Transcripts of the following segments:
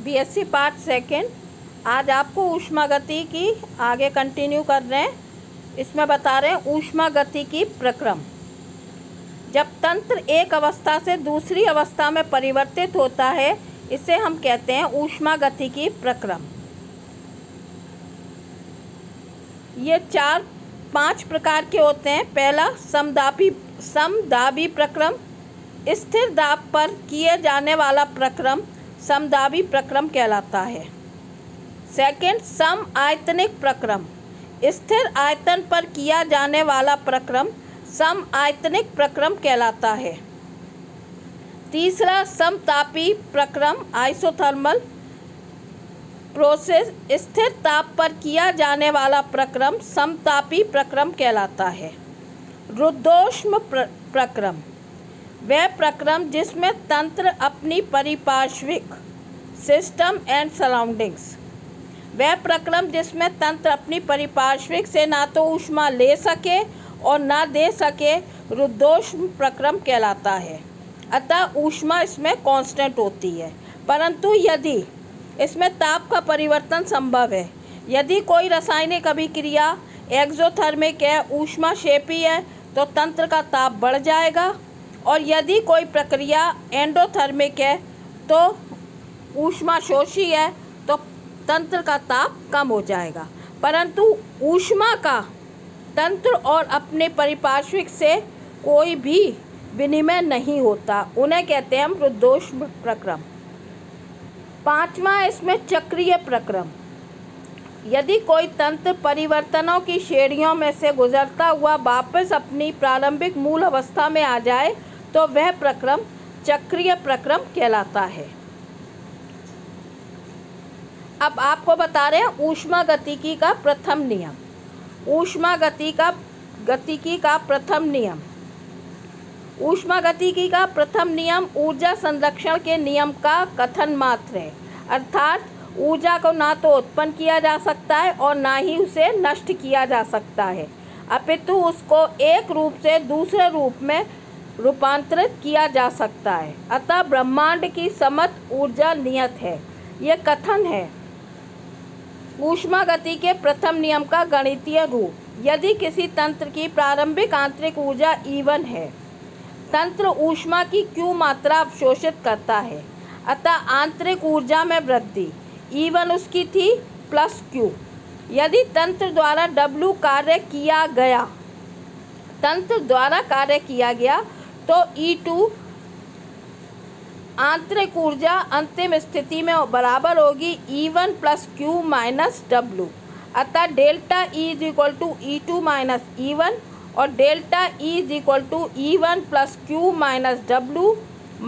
BSc part second आज आपको ऊष्मा गति की आगे कंटिन्यू कर रहे हैं। इसमें बता रहे हैं ऊष्मा गति की प्रक्रम। जब तंत्र एक अवस्था से दूसरी अवस्था में परिवर्तित होता है, इसे हम कहते हैं ऊष्मा गति की प्रक्रम। ये चार पाँच प्रकार के होते हैं। पहला, समदापी समदाबी प्रक्रम। स्थिर दाब पर किए जाने वाला प्रक्रम। समदाबी प्रक्रम कहलाता है। सेकंड सम आयतनिक प्रक्रम। स्थिर आयतन पर किया जाने वाला प्रक्रम सम आयतनिक प्रक्रम कहलाता है। तीसरा समतापी प्रक्रम आइसोथर्मल प्रोसेस स्थिर ताप पर किया जाने वाला प्रक्रम समतापी प्रक्रम कहलाता है। रुद्धोष्म प्रक्रम। वह प्रक्रम जिसमें तंत्र अपनी परिपार्श्विक सिस्टम एंड सराउंडिंग्स वह प्रक्रम जिसमें तंत्र अपनी परिपार्श्विक से ना तो ऊष्मा ले सके और ना दे सके रुद्धोष्म प्रक्रम कहलाता है। अतः ऊष्मा इसमें कांस्टेंट होती है। परंतु यदि इसमें ताप का परिवर्तन संभव है, यदि कोई रासायनिक अभिक्रिया एक्जोथर्मिक है, ऊष्मा शेपी है तो तंत्र का ताप बढ़ जाएगा। और यदि कोई प्रक्रिया एंडोथर्मिक है तो ऊष्मा शोषी है तो तंत्र का ताप कम हो जाएगा। परंतु ऊष्मा का तंत्र और अपने परिपार्श्विक से कोई भी विनिमय नहीं होता, उन्हें कहते हैं हम रुद्धोष प्रक्रम। पांचवा इसमें चक्रीय प्रक्रम। यदि कोई तंत्र परिवर्तनों की श्रेणियों में से गुजरता हुआ वापस अपनी प्रारंभिक मूल अवस्था में आ जाए तो वह प्रक्रम चक्रीय प्रक्रम कहलाता है। अब आपको बता रहे हैं ऊष्मा गतिकी का प्रथम नियम। ऊष्मा गति का गतिकी का प्रथम नियम। ऊष्मा गतिकी का प्रथम नियम ऊर्जा संरक्षण के नियम का कथन मात्र है। अर्थात ऊर्जा को ना तो उत्पन्न किया जा सकता है और ना ही उसे नष्ट किया जा सकता है। अपितु उसको एक रूप से दूसरे रूप में रूपांतरित किया जा सकता है। अतः ब्रह्मांड की समत ऊर्जा नियत है। यह कथन है। ऊष्मा गति के प्रथम नियम का गणितीय रूप। यदि किसी तंत्र की प्रारंभिक आंतरिक ऊर्जा ईवन है, तंत्र ऊष्मा की क्यू मात्रा अवशोषित करता है। अतः आंतरिक ऊर्जा में वृद्धि। ईवन उसकी थी प्लस क्यू यदि तंत्र द्वारा डब्लू कार्य किया गया, तंत्र द्वारा कार्य किया गया तो ई टू आंतरिक ऊर्जा अंतिम स्थिति में बराबर होगी E one plus Q minus W अतः delta E is equal to E two minus E one और delta E is equal to E one plus Q minus W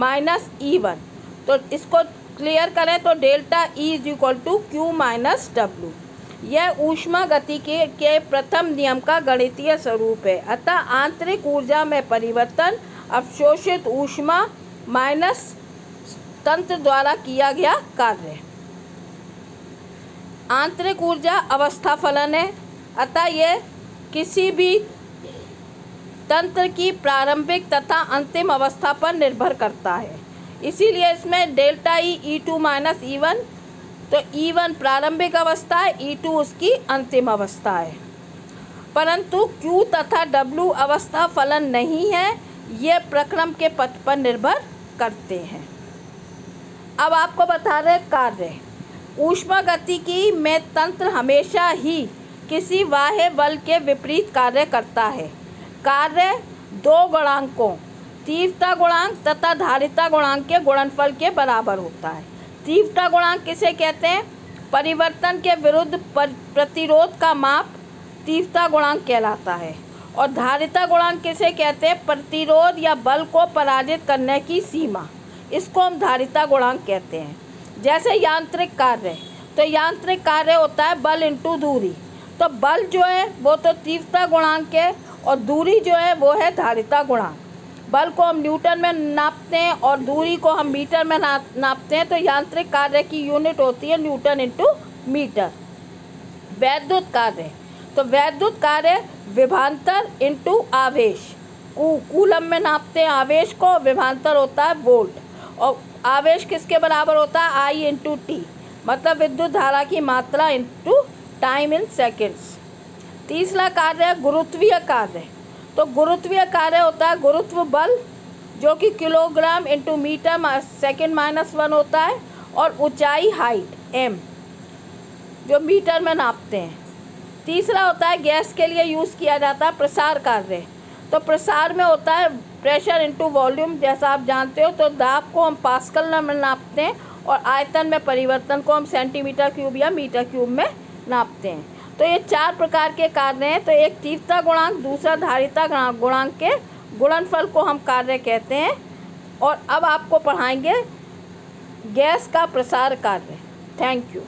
minus E one तो इसको क्लियर करें तो delta E is equal to Q minus W यह ऊष्मा गति के, के प्रथम नियम का गणितीय स्वरूप है। अतः आंतरिक ऊर्जा में परिवर्तन अवशोषित ऊष्मा माइनस तंत्र द्वारा किया गया कार्य। आंतरिक ऊर्जा अवस्था फलन है, अतः यह किसी भी तंत्र की प्रारंभिक तथा अंतिम अवस्था पर निर्भर करता है। इसीलिए इसमें delta E E two minus E one तो ई वन प्रारंभिक अवस्था है ई टू उसकी अंतिम अवस्था है। परंतु क्यू तथा डब्लू अवस्था फलन नहीं है ये प्रक्रम के पथ पर निर्भर करते हैं। अब आपको बता रहे कार्य। ऊष्मा गतिकी में तंत्र हमेशा ही किसी बाह्य बल के विपरीत कार्य करता है। कार्य दो गुणांकों, तीव्रता गुणांक तथा धारिता गुणांक के गुणनफल के बराबर होता है। तीव्रता गुणांक किसे कहते हैं? परिवर्तन के विरुद्ध प्रतिरोध का माप तीव्रता गुणांक कहलाता है। और धारिता गुणांक किसे कहते हैं? प्रतिरोध या बल को पराजित करने की सीमा। इसको हम धारिता गुणांक कहते हैं। जैसे यांत्रिक कार्य तो यांत्रिक कार्य होता है बल इंटू दूरी। तो बल जो है, वो तो तीव्रता गुणांक है और दूरी जो है, वो है धारिता गुणांक। बल को हम न्यूटन में नापते हैं और दूरी को हम मीटर में ना, नापते हैं तो यांत्रिक कार्य की यूनिट होती है न्यूटन इंटू मीटर। वैद्युत कार्य तो वैद्युत कार्य विभांतर इंटू आवेश। कूलम में नापते हैं आवेश को, विभांतर होता है वोल्ट। और आवेश किसके बराबर होता है? आई इंटू टी मतलब विद्युत धारा की मात्रा इंटू टाइम इन सेकेंड्स तीसरा कार्य है गुरुत्वीय कार्य। तो गुरुत्वीय कार्य होता है गुरुत्व बल, जो कि kilogram into metre second minus one होता है, और ऊंचाई हाइट एम जो मीटर में नापते हैं। तीसरा होता है गैस के लिए यूज़ किया जाता है प्रसार कार्य। तो प्रसार में होता है प्रेशर इनटू वॉल्यूम जैसा आप जानते हो तो दाब को हम पास्कल में नापते हैं और आयतन में परिवर्तन को हम सेंटीमीटर क्यूब या मीटर क्यूब में नापते हैं। तो ये चार प्रकार के कार्य हैं। तो एक तीव्रता गुणांक, दूसरा धारिता गुणांक के गुणनफल को हम कार्य कहते हैं। और अब आपको पढ़ाएँगे गैस का प्रसार कार्य। Thank you